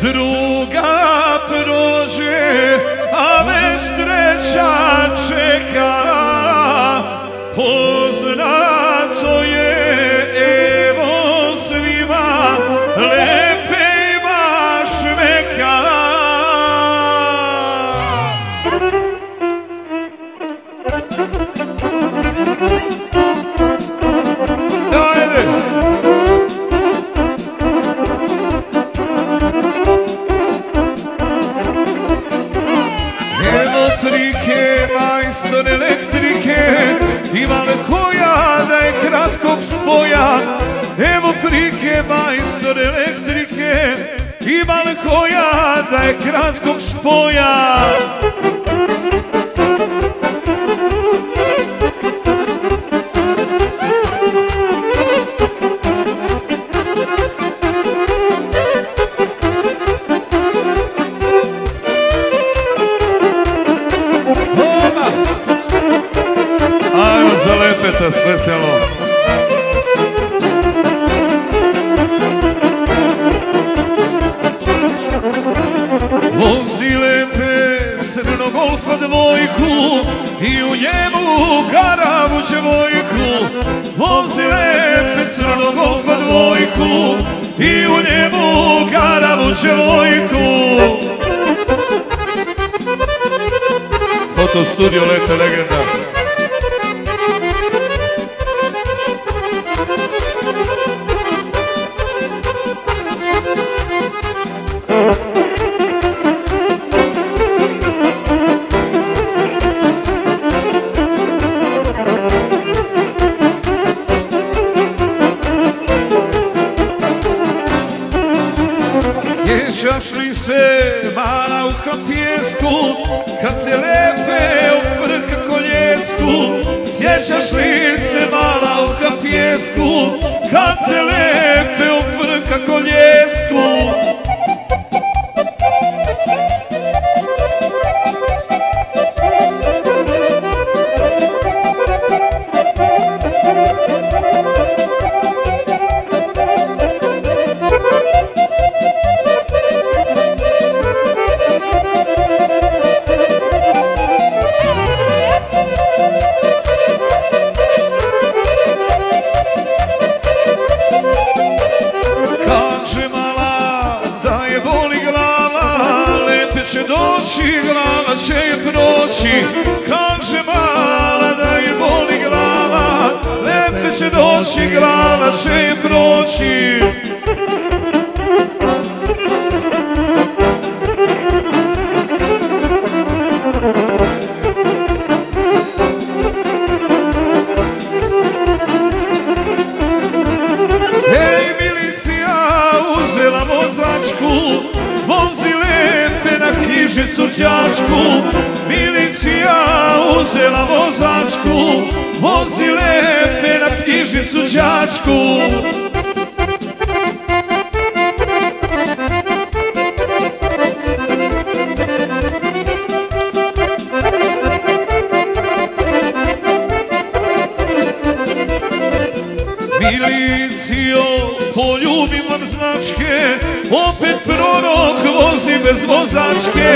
druga prođe, a već treća čeka, poznato je. thank you ima li koja da je kratkog spoja? Ajmo za lepeta specijalno. I u njemu garavu djevojku. Vozi lepe crno golfa dvojku i u njemu garavu djevojku. Foto studio Lete Legenda. Sjećaš li se mala u pjesku Kad te lepe u vrh koljesku? Sjećaš li se mala u pjesku Kad te lepe Znači, proći Kaže mala da je boli glava Lepe će doći, glava će je proći. Uzela vozačku, vozi lepe na knjižicu đačku. Milicio poljubim vam značke, opet prorok vozi bez vozačke.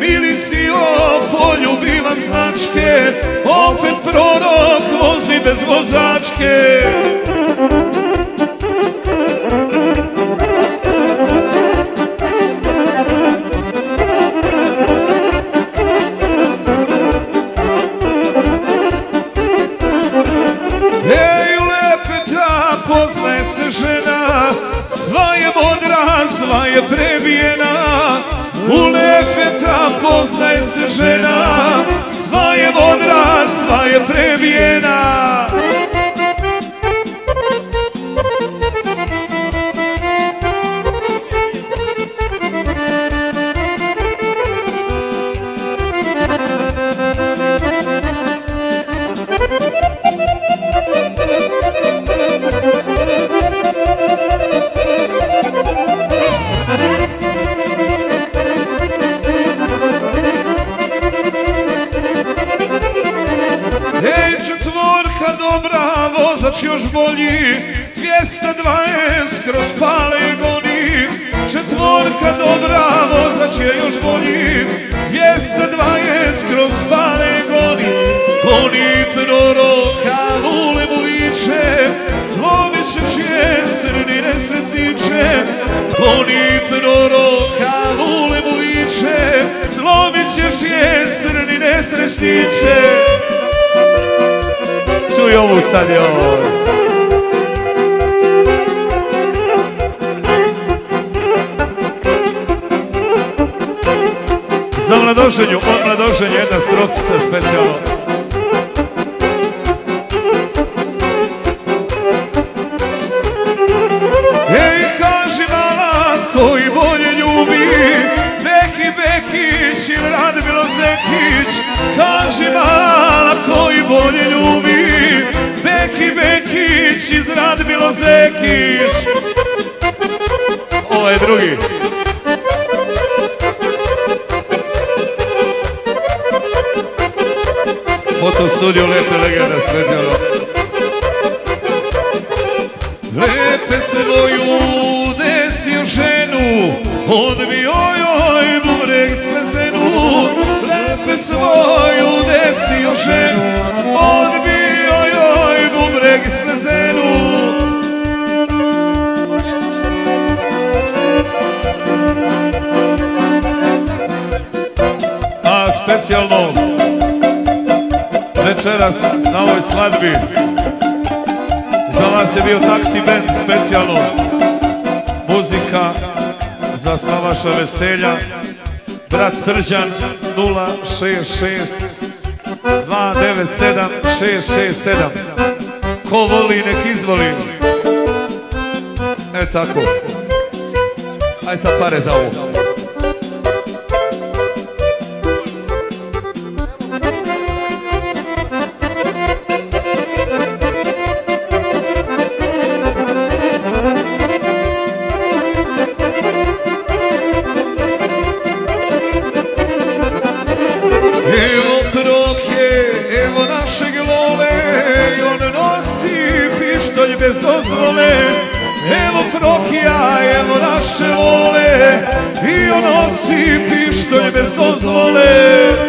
Milicijo, poljubim vam značke, opet prorok vozi bez vozačke. Modra, sva još bolji. 220 kroz pale goni. Četvorka dobra vozać je još bolji. 220 kroz pale goni. Goni proroka kavule mu viće Slomit ćeš je srni nesretniče Goni proroka vule mu viće Slomit ćeš je srni nesretniče ovu sad joj. Za mladoženju, od mladoženja jedna strofica specijalno. Ej, kaži mala koji bolje ljubi. Beki Bekić ili Radmilo Zekić. Kaži mala koji bolje ljubi bilo Radmilo Zekić Ovo je drugi. Foto studio Lepe legenda svetljeno Lepe se desio večeras na ovoj svadbi. Za vas je bio taksi band specijalno. Muzika za sva vaša veselja. Brat Srđan 066 297 667 Ko voli nek izvoli. E tako. Aj sad pare za ovo. Bez dozvole. Evo prokija, evo naše vole, i on nosi pištolj bez dozvole.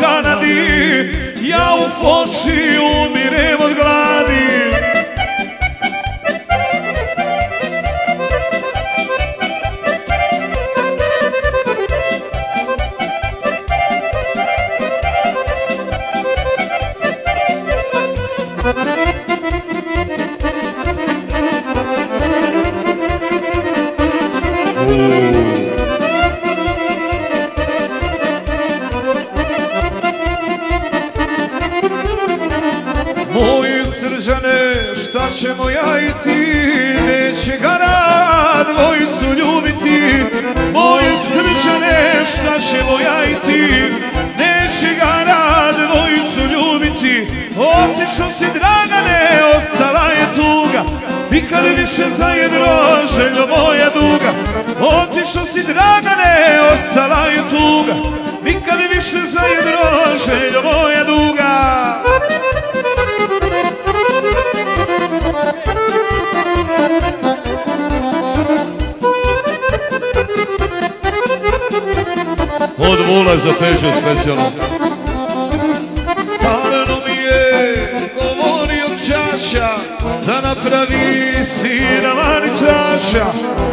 Kanadi, ja u Foči umirem od glada ćemo ja i ti, neće ga na dvojicu ljubiti. Moje srđane, šta ćemo ja i ti, neće ga na dvojicu ljubiti. Otišao si Dragane, ostala je tuga, nikad više zajedno željo moja duga. Otišao si Dragane, ostala je tuga, nikad više zajedno željo moja duga. Od Vula za Peđe specijalno. Stalno mi je govorio čaša da napravi sina manitaša.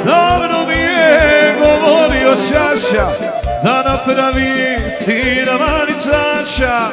Davno mi je govorio čaša da napravi sina manitaša.